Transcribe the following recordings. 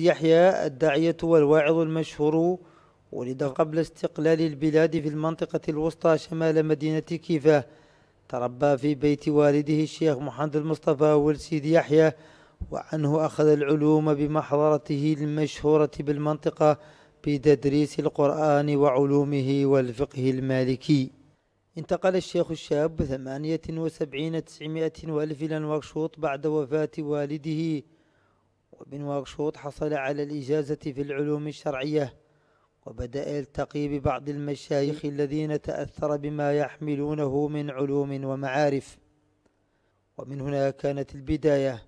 يحيى الداعية والواعظ المشهور ولد قبل استقلال البلاد في المنطقة الوسطى شمال مدينة كيفة تربى في بيت والده الشيخ محمد المصطفى والسيد يحيى وعنه أخذ العلوم بمحضرته المشهورة بالمنطقة بتدريس القرآن وعلومه والفقه المالكي. انتقل الشيخ الشاب ثمانية وسبعين تسعمائة وألف إلى نواكشوط بعد وفاة والده وبن واكشوط حصل على الإجازة في العلوم الشرعية وبدأ يلتقي ببعض المشايخ الذين تأثر بما يحملونه من علوم ومعارف. ومن هنا كانت البداية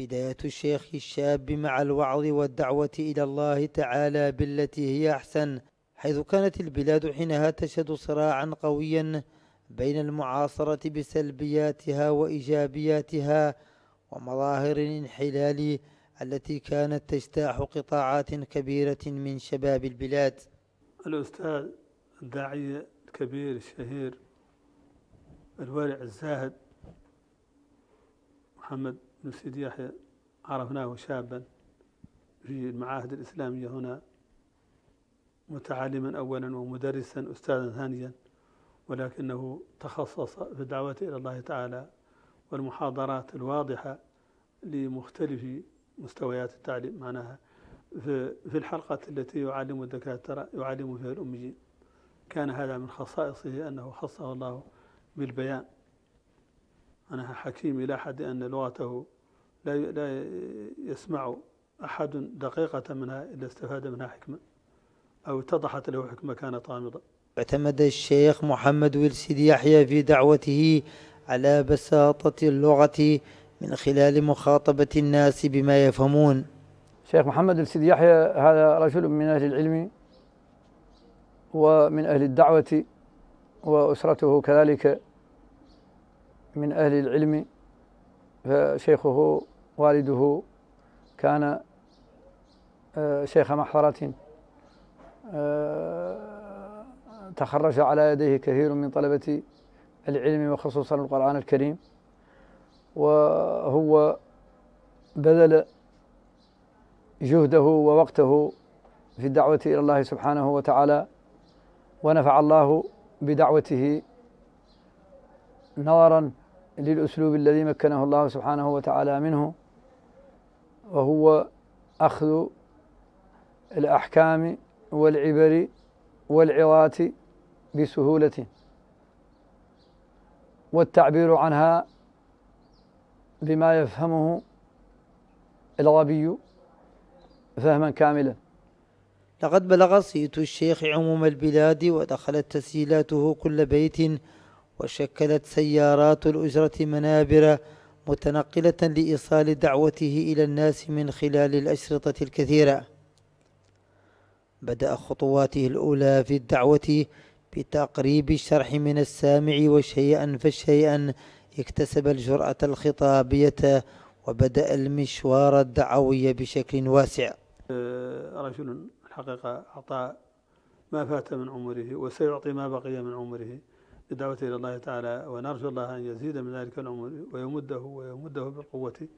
بداية الشيخ الشاب مع الوعظ والدعوة إلى الله تعالى بالتي هي أحسن حيث كانت البلاد حينها تشهد صراعا قويا بين المعاصرة بسلبياتها وإيجابياتها ومظاهر الانحلال التي كانت تجتاح قطاعات كبيرة من شباب البلاد. الأستاذ الداعية الكبير الشهير الورع الزاهد محمد بن سيدي يحيى عرفناه شابا في المعاهد الإسلامية هنا متعلما أولا ومدرسا أستاذا ثانيا ولكنه تخصص في الدعوة إلى الله تعالى والمحاضرات الواضحة لمختلف مستويات التعليم معناها في في الحلقة التي يعلم الدكاترة يعلم فيها الأميين. كان هذا من خصائصه أنه خصه الله بالبيان. أنا حكيم إلى حد أن لغته لا لا يسمع أحد دقيقة منها إلا استفاد منها حكمة أو اتضحت له حكمة كانت غامضة. اعتمد الشيخ محمد ولسيد يحيى في دعوته على بساطة اللغة من خلال مخاطبة الناس بما يفهمون. شيخ محمد السيد يحيى هذا رجل من أهل العلم ومن أهل الدعوة وأسرته كذلك من أهل العلم. فشيخه والده كان آه، شيخ محضرة آه، تخرج على يديه كثير من طلبة العلم وخصوصا القرآن الكريم. وهو بذل جهده ووقته في الدعوة إلى الله سبحانه وتعالى ونفع الله بدعوته نظرا للأسلوب الذي مكنه الله سبحانه وتعالى منه وهو أخذ الأحكام والعبر والعظات بسهولة والتعبير عنها بما يفهمه الغبي فهما كاملا. لقد بلغ صيت الشيخ عموم البلاد ودخلت تسجيلاته كل بيت وشكلت سيارات الأجرة منابر متنقلة لإيصال دعوته إلى الناس من خلال الأشرطة الكثيرة. بدأ خطواته الأولى في الدعوة بتقريب الشرح من السامع وشيئا فشيئا اكتسب الجرأة الخطابية وبدأ المشوار الدعوي بشكل واسع. آه، رجل الحقيقة أعطى ما فات من عمره وسيعطي ما بقي من عمره للدعوة إلى الله تعالى ونرجو الله أن يزيد من ذلك العمر ويمده ويمده بالقوة.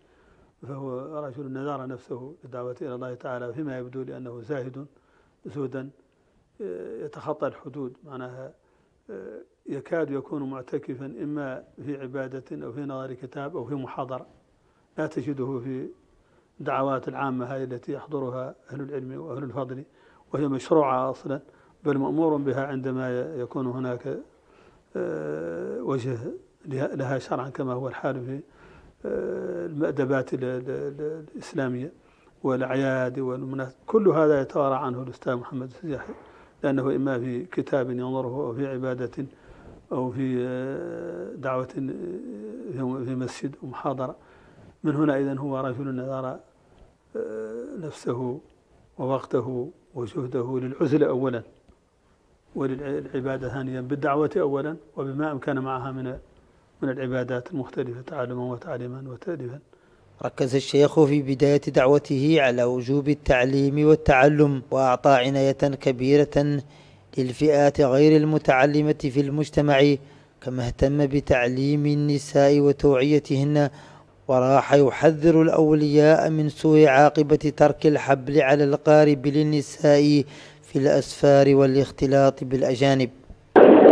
فهو رجل نذر نفسه للدعوة إلى الله تعالى فيما يبدو لأنه زاهد زهدا آه، يتخطى الحدود معناها يكاد يكون معتكفا إما في عبادة أو في نظر كتاب أو في محاضرة. لا تجده في دعوات العامة هذه التي يحضرها أهل العلم وأهل الفضل وهي مشروعة أصلا بل مأمور بها عندما يكون هناك آه، وجه لها شرعا كما هو الحال في آه، المأدبات الإسلامية والأعياد والمناسبات كل هذا يتوارى عنه الأستاذ محمد السياحي. لأنه إما في كتاب ينظره أو في عبادة أو في آه، دعوة في مسجد ومحاضرة من هنا إذن هو رجل نذر نفسه ووقته وجهده للعزلة أولا وللعبادة ثانيا بالدعوة أولا وبما أمكن معها من من العبادات المختلفة تعلما وتعليما وتأليفا ركز الشيخ في بداية دعوته على وجوب التعليم والتعلم وأعطى عناية كبيرة للفئات غير المتعلمة في المجتمع كما اهتم بتعليم النساء وتوعيتهن وراح يحذر الأولياء من سوء عاقبة ترك الحبل على القارب للنساء في الأسفار والاختلاط بالأجانب.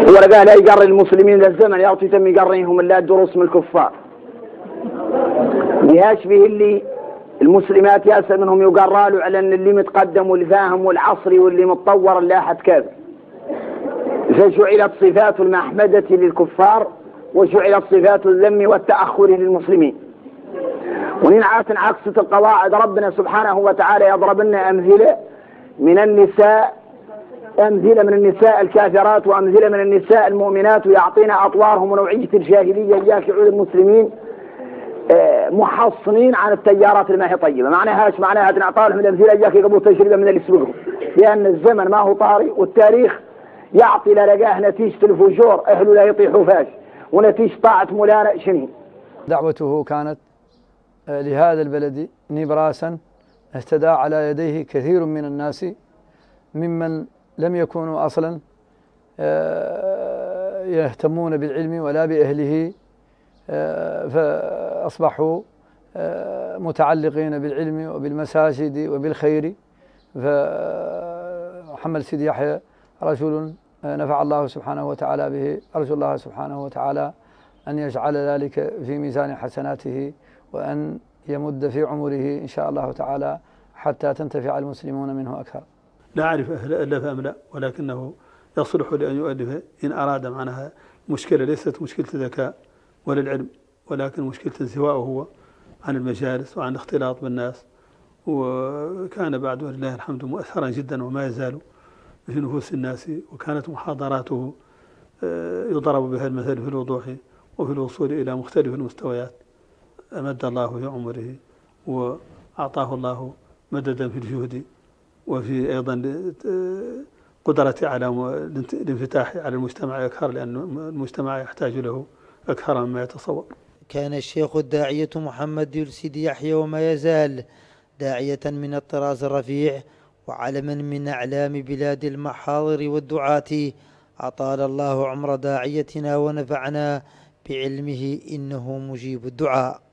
هو قال يقري المسلمين ذا الزمن يعطي تم يقريهم إلا دروس من الكفار. يشبه اللي المسلمات ياسر منهم يقرالوا على إن اللي متقدم والفاهم والعصري واللي متطور لا أحد كذا. فجعلت صفات المحمدة للكفار وجعلت صفات الذم والتأخر للمسلمين. وننعات عكسة القواعد ربنا سبحانه وتعالى يضرب لنا أمثلة من النساء أمثلة من النساء الكافرات وأمثلة من النساء المؤمنات ويعطينا أطوارهم ونوعية الجاهلية إياك يعود المسلمين. آه، محصنين عن التيارات اللي ما هي طيبة. معناها إيش معناها نعطى لهم الأمثلة إياك يقبلوا تجربة من اللي يسبقهم لأن الزمن ما هو طاري والتاريخ يعطي لقاه نتيجة الفجور أهله لا يطيحوا فاش. ونتيجة طاعة مولانا شنو؟ دعوته كانت آه، لهذا البلد نبراسا اهتدى على يديه كثير من الناس ممن لم يكونوا أصلا آه، يهتمون بالعلم ولا بأهله. آه، فاصبحوا متعلقين بالعلم وبالمساجد وبالخير. فمحمد سيدي يحيى رجل نفع الله سبحانه وتعالى به أرجو الله سبحانه وتعالى أن يجعل ذلك في ميزان حسناته وأن يمد في عمره إن شاء الله تعالى حتى تنتفع المسلمون منه أكثر. لا أعرف ألف أم لا ولكنه يصلح لأن يؤلف إن أراد معناها مشكلة ليست مشكلة ذكاء. ولا العلم ولكن مشكلة انزواءه هو عن المجالس وعن الاختلاط بالناس. وكان بعد ولله الحمد مؤثرا جدا وما يزال في نفوس الناس وكانت محاضراته آه، يضرب بها المثل في الوضوح وفي الوصول إلى مختلف المستويات. أمد الله في عمره وأعطاه الله مددا في الجهد وفي أيضا آه، قدرة على الانفتاح على المجتمع أكثر لأن المجتمع يحتاج له أكثر مما يتصور. كان الشيخ الداعية محمد يرسد يحيى وما يزال داعية من الطراز الرفيع وعلما من أعلام بلاد المحاضر والدعاة. أطال الله عمر داعيتنا ونفعنا بعلمه إنه مجيب الدعاء.